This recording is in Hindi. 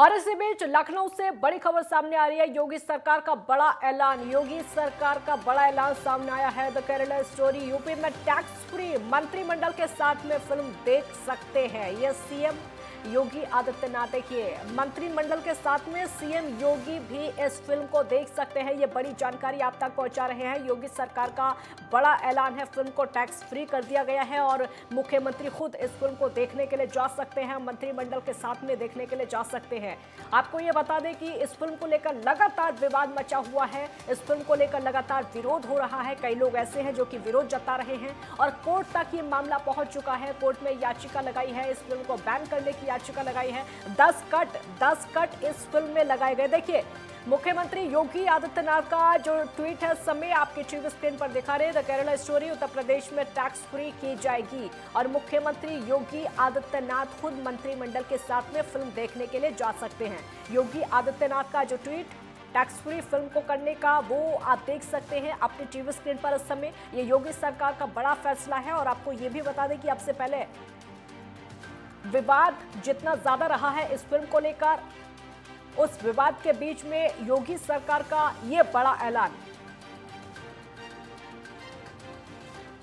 और इसी बीच लखनऊ से बड़ी खबर सामने आ रही है। योगी सरकार का बड़ा ऐलान। योगी सरकार का बड़ा ऐलान सामने आया है। द केरला स्टोरी, यूपी में टैक्स फ्री मंत्रिमंडल के साथ में फ़िल्म देख सकते हैं। ये सीएम योगी आदित्यनाथ देखिए मंत्रिमंडल के साथ में सीएम योगी भी इस फ़िल्म को देख सकते हैं। ये बड़ी जानकारी आप तक पहुँचा रहे हैं। योगी सरकार का बड़ा ऐलान है। फ़िल्म को टैक्स फ्री कर दिया गया है और मुख्यमंत्री खुद इस फ़िल्म को देखने के लिए जा सकते हैं। मंत्रिमंडल के साथ में देखने के लिए जा सकते हैं। आपको ये बता दें कि इस फ़िल्म को लेकर लगातार विवाद मचा हुआ है। इस फ़िल्म को लेकर लगातार विरोध हो रहा है। कई लोग ऐसे हैं जो कि विरोध जता रहे हैं और कोर्ट तक ये मामला पहुँच चुका है। कोर्ट में याचिका लगाई है। इस फ़िल्म को बैन करने की याचिका लगाई है। दस कट दस कट इस फ़िल्म में लगाए गए। देखिए, मुख्यमंत्री योगी आदित्यनाथ का जो ट्वीट है, समय आपके टीवी स्क्रीन पर दिखा रहे द केरला स्टोरी, उत्तर प्रदेश में टैक्स फ्री की जाएगी। और मुख्यमंत्री योगी आदित्यनाथ खुद मंत्रिमंडल के साथ में फ़िल्म देखने के लिए जा सकते हैं। योगी आदित्यनाथ का जो ट्वीट, टैक्स फ्री फ़िल्म को करने का, वो आप देख सकते हैं अपने टीवी स्क्रीन पर इस समय। ये योगी सरकार का बड़ा फैसला है और आपको ये भी बता दें कि अब से पहले विवाद जितना ज़्यादा रहा है इस फ़िल्म को लेकर, उस विवाद के बीच में योगी सरकार का यह बड़ा ऐलान।